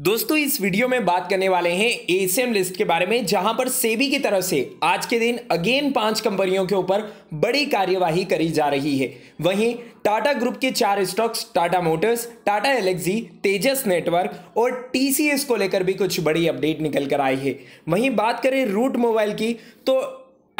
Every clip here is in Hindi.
दोस्तों, इस वीडियो में बात करने वाले हैं एसीएम लिस्ट के बारे में, जहाँ पर सेबी की तरफ़ से आज के दिन अगेन पाँच कंपनियों के ऊपर बड़ी कार्यवाही करी जा रही है। वहीं टाटा ग्रुप के चार stocks, Tata Motors, Tata Elxsi, Tejas network और टीसीएस को लेकर भी कुछ बड़ी अपडेट निकल कर आई है। वहीं बात करें रूट मोबाइल की तो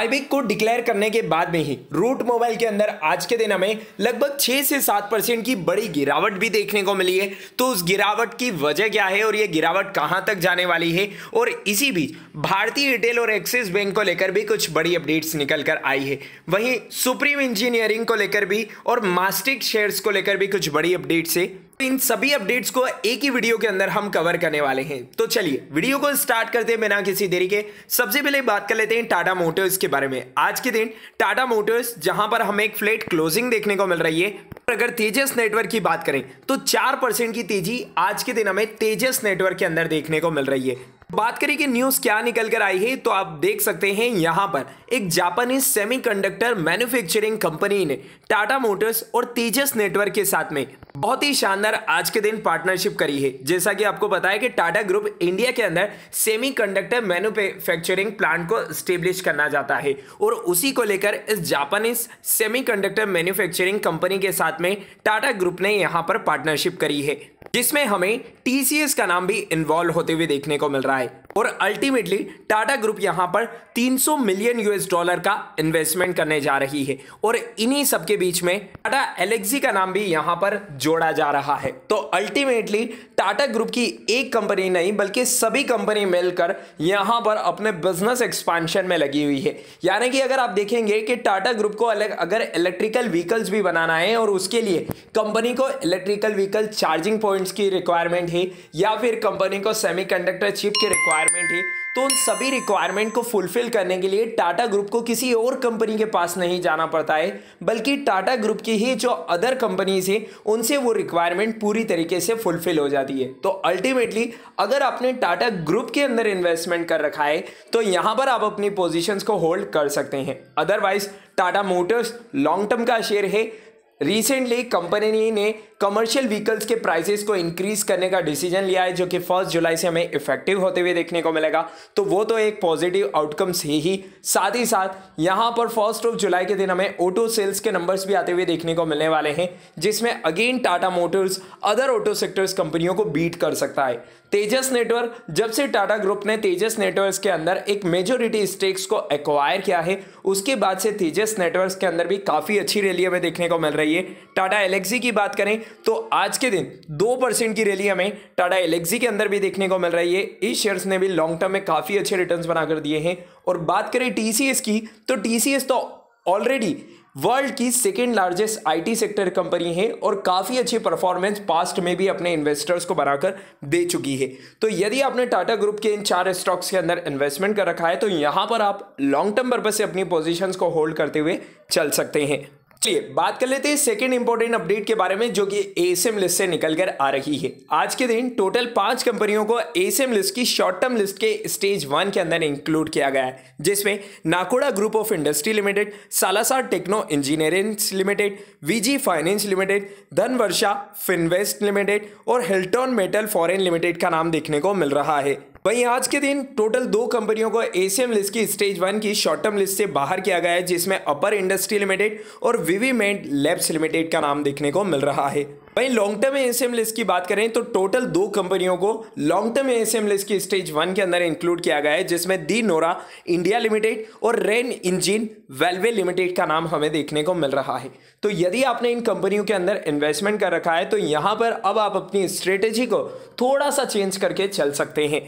बाईबैक को डिक्लेयर करने के बाद में ही रूट मोबाइल के अंदर आज के दिन हमें लगभग छह से सात परसेंट की बड़ी गिरावट भी देखने को मिली है। तो उस गिरावट की वजह क्या है और ये गिरावट कहाँ तक जाने वाली है? और इसी बीच भारतीय रिटेल और एक्सिस बैंक को लेकर भी कुछ बड़ी अपडेट्स निकल कर आई है। वहीं सुप्रीम इंजीनियरिंग को लेकर भी और मास्टिक शेयर्स को लेकर भी कुछ बड़ी अपडेट्स है। इन सभी अपडेट्स को एक ही वीडियो के अंदर हम कवर करने वाले हैं। तो चलिए, वीडियो को स्टार्ट करते हैं बिना किसी देरी के। सबसे पहले बात कर लेते हैं टाटा मोटर्स के बारे में। आज के दिन टाटा मोटर्स जहाँ पर हमें एक फ्लेट क्लोजिंग देखने को मिल रही है अगर तेजस नेटवर्क की बात करें तो चार परसेंट की तेज़ी आज के दिन हमें तेजस नेटवर्क के अंदर देखने को मिल रही है। बात करें कि न्यूज़ क्या निकल कर आई है तो आप देख सकते हैं यहाँ पर एक जापानीज सेमीकंडक्टर मैन्युफैक्चरिंग कंपनी ने टाटा मोटर्स और तेजस नेटवर्क के साथ में बहुत ही शानदार आज के दिन पार्टनरशिप करी है। जैसा कि आपको है कि टाटा ग्रुप इंडिया के अंदर सेमीकंडक्टर मैन्युफैक्चरिंग प्लांट को स्टेब्लिश करना चाहता है और उसी को लेकर इस जापानीज सेमीकंडक्टर मैन्युफैक्चरिंग कंपनी के साथ में टाटा ग्रुप ने यहाँ पर पार्टनरशिप करी है, जिसमें हमें टीसीएस का नाम भी इन्वॉल्व होते हुए देखने को मिल रहा है। और अल्टीमेटली टाटा ग्रुप यहाँ पर 300 मिलियन यूएस डॉलर का इन्वेस्टमेंट करने जा रही है। और इन्हीं सबके बीच में टाटा एलेक्सी का नाम भी यहाँ पर जोड़ा जा रहा है। तो अल्टीमेटली टाटा ग्रुप की एक कंपनी नहीं, बल्कि सभी कंपनी मिलकर यहाँ पर अपने बिज़नेस एक्सपांशन में लगी हुई है। यानी कि अगर आप देखेंगे कि टाटा ग्रुप को अलग, अगर इलेक्ट्रिकल व्हीकल्स भी बनाना है और उसके लिए कंपनी को इलेक्ट्रिकल व्हीकल चार्जिंग पॉइंट्स की रिक्वायरमेंट है, या फिर कंपनी को सेमीकंडक्टर चिप की रिक्वायरमेंट है तो उन सभी रिक्वायरमेंट को फुलफिल करने के लिए टाटा ग्रुप को किसी और कंपनी के पास नहीं जाना पड़ता है, बल्कि टाटा ग्रुप की ही जो अदर कंपनीज़ है, उनसे वो रिक्वायरमेंट पूरी तरीके से फुलफिल हो जाती है। तो अल्टीमेटली अगर आपने टाटा ग्रुप के अंदर इन्वेस्टमेंट कर रखा है तो यहाँ पर आप अपनी पोजिशन को होल्ड कर सकते हैं। Otherwise Tata Motors long term का शेयर है। रिसेंटली कंपनी ने कमर्शियल व्हीकल्स के प्राइसेस को इंक्रीज करने का डिसीज़न लिया है, जो कि फ़र्स्ट जुलाई से हमें इफ़ेक्टिव होते हुए देखने को मिलेगा। तो वो तो एक पॉजिटिव आउटकम्स है ही। साथ ही साथ, यहाँ पर फ़र्स्ट ऑफ़ जुलाई के दिन हमें ऑटो सेल्स के नंबर्स भी आते हुए देखने को मिलने वाले हैं, जिसमें again Tata Motors other auto sectors कंपनियों को बीट कर सकता है। तेजस नेटवर्क जब से टाटा ग्रुप ने तेजस नेटवर्क्स के अंदर एक मेजोरिटी स्टेक्स को एक्वायर किया है, उसके बाद से तेजस नेटवर्क्स के अंदर भी काफ़ी अच्छी रैली हमें देखने को मिल रही है। टाटा एलेक्सी की बात करें तो आज के दिन दो परसेंट की रैली हमें टाटा एलेक्सी के अंदर भी देखने को मिल रही है। इस शेयर्स ने भी लॉन्ग टर्म में काफ़ी अच्छे रिटर्न बनाकर दिए हैं। और बात करें टीसीएस की तो टीसीएस तो ऑलरेडी वर्ल्ड की second largest IT sector company है और काफ़ी अच्छी परफॉर्मेंस पास्ट में भी अपने इन्वेस्टर्स को बनाकर दे चुकी है। तो यदि आपने टाटा ग्रुप के इन चार स्टॉक्स के अंदर इन्वेस्टमेंट कर रखा है तो यहाँ पर आप लॉन्ग टर्म पर्पज से अपनी पोजीशंस को होल्ड करते हुए चल सकते हैं। चलिए, बात कर लेते हैं सेकेंड इंपॉर्टेंट अपडेट के बारे में जो कि एसएम लिस्ट से निकलकर आ रही है। आज के दिन टोटल पाँच कंपनियों को एसएम लिस्ट की शॉर्ट टर्म लिस्ट के स्टेज वन के अंदर इंक्लूड किया गया है, जिसमें Nakoda group of industry limited Salasar techno engineering limited VG finance limited Dhanvarsha Finvest limited और हिल्टॉन मेटल फॉरेन लिमिटेड का नाम देखने को मिल रहा है। वहीं आज के दिन टोटल दो कंपनियों को एसीएम लिस्ट की स्टेज वन की शॉर्ट टर्म लिस्ट से बाहर किया गया है, जिसमें अपर इंडस्ट्री लिमिटेड और विवीमेंट लैब्स लिमिटेड का नाम देखने को मिल रहा है। वहीं लॉन्ग टर्म एसएम लिस्ट की बात करें तो टोटल दो कंपनियों को लॉन्ग टर्म एसएम लिस्ट की स्टेज वन के अंदर इंक्लूड किया गया है, जिसमें दी नोरा इंडिया लिमिटेड और रेन इंजिन वेलवे लिमिटेड का नाम हमें देखने को मिल रहा है। तो यदि आपने इन कंपनियों के अंदर इन्वेस्टमेंट कर रखा है तो यहाँ पर अब आप अपनी स्ट्रेटेजी को थोड़ा सा चेंज करके चल सकते हैं।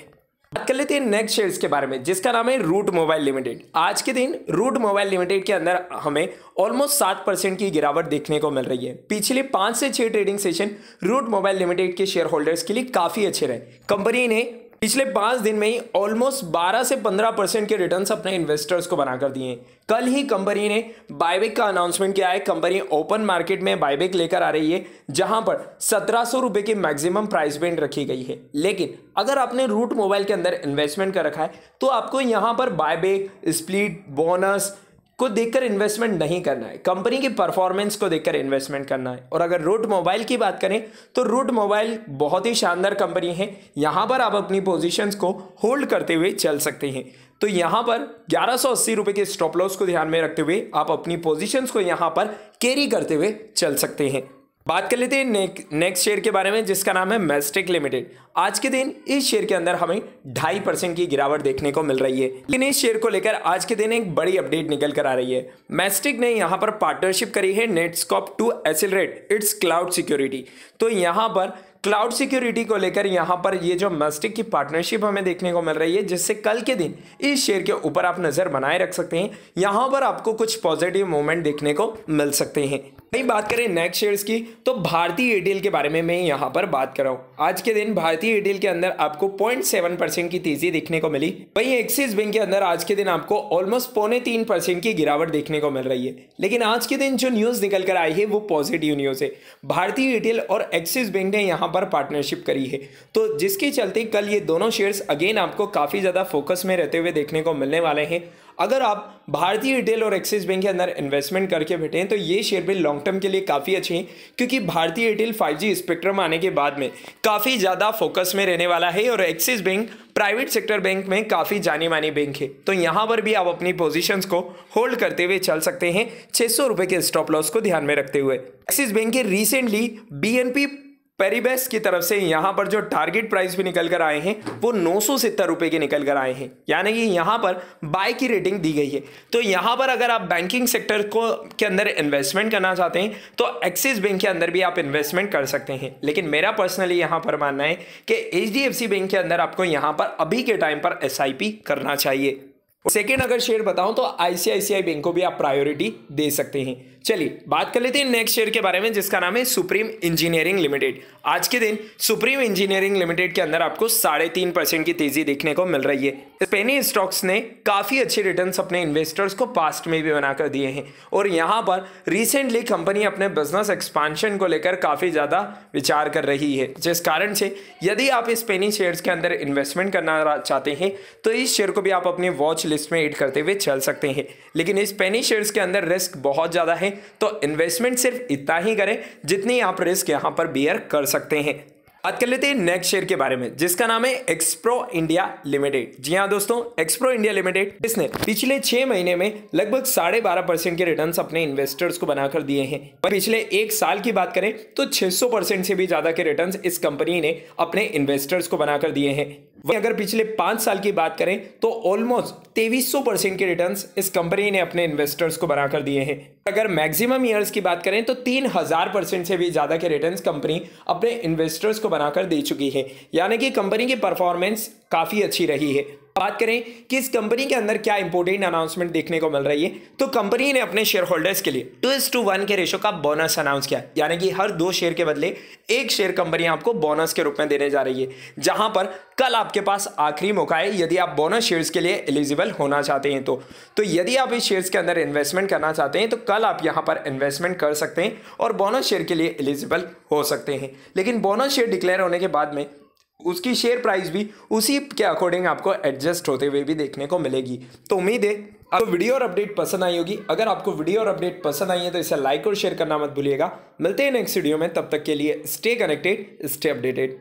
बात कर लेते हैं नेक्स्ट शेयर्स के बारे में, जिसका नाम है रूट मोबाइल लिमिटेड। आज के दिन रूट मोबाइल लिमिटेड के अंदर हमें ऑलमोस्ट सात परसेंट की गिरावट देखने को मिल रही है। पिछले पाँच से छह trading session route mobile limited के शेयर होल्डर्स के लिए काफ़ी अच्छे रहे। कंपनी ने पिछले पाँच दिन में ही ऑलमोस्ट 12 से 15 परसेंट के रिटर्न्स अपने इन्वेस्टर्स को बनाकर दिए कल ही कंपनी ने बायबैक का अनाउंसमेंट किया है। कंपनी ओपन मार्केट में बायबैक लेकर आ रही है, जहाँ पर सत्रह सौ रुपए की मैक्सिमम प्राइस बैंड रखी गई है। लेकिन अगर आपने रूट मोबाइल के अंदर इन्वेस्टमेंट कर रखा है तो आपको यहाँ पर बायबैक स्प्लिट बोनस को देखकर इन्वेस्टमेंट नहीं करना है। कंपनी की परफॉर्मेंस को देखकर इन्वेस्टमेंट करना है। और अगर रूट मोबाइल की बात करें तो रूट मोबाइल बहुत ही शानदार कंपनी है। यहाँ पर आप अपनी पोजीशंस को होल्ड करते हुए चल सकते हैं। तो यहाँ पर ग्यारह सौ अस्सी के स्टॉप लॉस को ध्यान में रखते हुए आप अपनी पोजीशंस को यहाँ पर कैरी करते हुए चल सकते हैं। बात कर लेते हैं नेक्स्ट शेयर के बारे में, जिसका नाम है मेस्टिक लिमिटेड आज के दिन, इस शेयर के अंदर हमें ढाई परसेंट की गिरावट देखने को मिल रही है। लेकिन इस शेयर को लेकर आज के दिन एक बड़ी अपडेट निकल कर आ रही है। मेस्टिक ने यहाँ पर पार्टनरशिप करी है Netskope to accelerate its cloud security तो यहाँ पर क्लाउड सिक्योरिटी को लेकर यहाँ पर ये जो मस्टिक की पार्टनरशिप हमें देखने को मिल रही है, जिससे कल के दिन इस शेयर के ऊपर आप नज़र बनाए रख सकते हैं। यहाँ पर आपको कुछ पॉजिटिव मूवमेंट देखने को मिल सकते हैं। वही बात करें नेक्स्ट शेयर्स की तो भारतीय एयरटेल के बारे में मैं यहाँ पर बात कर रहा हूँ। आज के दिन भारतीय एयरटेल के अंदर आपको पॉइंट सेवन परसेंट की तेज़ी देखने को मिली। वही एक्सिस बैंक के अंदर आज के दिन आपको ऑलमोस्ट पौने तीन परसेंट की गिरावट देखने को मिल रही है। लेकिन आज के दिन जो न्यूज़ निकल कर आई है, वो पॉजिटिव न्यूज़ है। भारतीय एयरटेल और एक्सिस बैंक ने यहाँ पर पार्टनरशिप करी है। तो जिसके चलते कल ये दोनों शेयर्स अगेन आपको काफ़ी ज़्यादा फोकस में रहते हुए देखने को मिलने वाले हैं। अगर आप भारतीय रिटेल और एक्सिस बैंक के अंदर इन्वेस्टमेंट करके बैठे तो ये शेयर भी लॉन्ग टर्म के लिए काफ़ी अच्छे हैं, क्योंकि भारतीय रिटेल 5G स्पेक्ट्रम आने के बाद में काफ़ी ज़्यादा फोकस में रहने वाला है और Axis bank private sector bank में काफ़ी जानी मानी बैंक है। तो यहाँ पर भी आप अपनी पोजीशंस को होल्ड करते हुए चल सकते हैं, छह सौ के स्टॉप लॉस को ध्यान में रखते हुए। एक्सिस बैंक के रिसेंटली बीएनपी पेरीबेस की तरफ़ से यहाँ पर जो टारगेट प्राइस भी निकल कर आए हैं, वो नौ सौ के निकल कर आए हैं। यानी कि यहाँ पर बाय की रेटिंग दी गई है। तो यहाँ पर अगर आप बैंकिंग सेक्टर को के अंदर इन्वेस्टमेंट करना चाहते हैं तो एक्सिस बैंक के अंदर भी आप इन्वेस्टमेंट कर सकते हैं। लेकिन मेरा पर्सनली यहाँ पर मानना है कि HDFC बैंक के अंदर आपको यहाँ पर अभी के टाइम पर एसआईपी करना चाहिए। सेकेंड अगर शेयर बताऊँ तो आईसीआईसीआई बैंक को भी आप प्रायोरिटी दे सकते हैं। चलिए, बात कर लेते हैं नेक्स्ट शेयर के बारे में, जिसका नाम है सुप्रीम इंजीनियरिंग लिमिटेड आज के दिन सुप्रीम इंजीनियरिंग लिमिटेड के अंदर आपको साढ़े तीन परसेंट की तेज़ी देखने को मिल रही है। स्पेनी स्टॉक्स ने काफ़ी अच्छे रिटर्न्स अपने इन्वेस्टर्स को पास्ट में भी बनाकर दिए हैं। और यहाँ पर रिसेंटली कंपनी अपने बिज़नेस एक्सपांशन को लेकर काफ़ी ज़्यादा विचार कर रही है, जिस कारण से यदि आप इस पेनी शेयर्स के अंदर इन्वेस्टमेंट करना चाहते हैं तो इस शेयर को भी आप अपनी वॉच लिस्ट में एड करते हुए चल सकते हैं। लेकिन इस पेनी शेयर्स के अंदर रिस्क बहुत ज़्यादा है तो इन्वेस्टमेंट सिर्फ़ इतना ही करें जितनी आप रिस्क यहाँ पर बियर कर सकते हैं। बात कर लेते हैं नेक्स्ट शेयर के बारे में, जिसका नाम है एक्सप्रो इंडिया लिमिटेड जी हाँ दोस्तों एक्सप्रो इंडिया लिमिटेड इसने पिछले छह महीने में लगभग साढ़े बारह परसेंट के रिटर्न्स अपने इन्वेस्टर्स को बनाकर दिए हैं। पिछले एक साल की बात करें तो 600 परसेंट से भी ज़्यादा के रिटर्न्स इस कंपनी ने अपने इन्वेस्टर्स को बनाकर दिए हैं। वहीं अगर पिछले पाँच साल की बात करें तो ऑलमोस्ट तेईस परसेंट के रिटर्न इस कंपनी ने अपने इन्वेस्टर्स को बनाकर दिए हैं। अगर मैक्सिमम ईयर्स की बात करें तो तीन हज़ार परसेंट से भी ज़्यादा के रिटर्न्स कंपनी अपने इन्वेस्टर्स को बनाकर दे चुकी है। यानी कि कंपनी की परफॉर्मेंस काफ़ी अच्छी रही है। बात करें कि इस कंपनी के अंदर क्या इंपोर्टेंट अनाउंसमेंट देखने को मिल रही है तो कंपनी ने अपने शेयर होल्डर्स के लिए टू इज़ टू वन के रेशो का बोनस अनाउंस किया। यानी कि हर दो शेयर के बदले एक शेयर कंपनी आपको बोनस के रूप में देने जा रही है, जहाँ पर कल आपके पास आखिरी मौका है यदि आप बोनस शेयर्स के लिए एलिजिबल होना चाहते हैं तो। तो यदि आप इस शेयर्स के अंदर इन्वेस्टमेंट करना चाहते हैं तो कल आप यहाँ पर इन्वेस्टमेंट कर सकते हैं और बोनस शेयर के लिए एलिजिबल हो सकते हैं। लेकिन बोनस शेयर डिक्लेयर होने के बाद में उसकी शेयर प्राइस भी उसी के अकॉर्डिंग आपको एडजस्ट होते हुए भी देखने को मिलेगी। तो उम्मीद है, आपको वीडियो और अपडेट पसंद आई होगी। अगर आपको वीडियो और अपडेट पसंद आई है तो इसे लाइक और शेयर करना मत भूलिएगा। मिलते हैं नेक्स्ट वीडियो में, तब तक के लिए स्टे कनेक्टेड स्टे अपडेटेड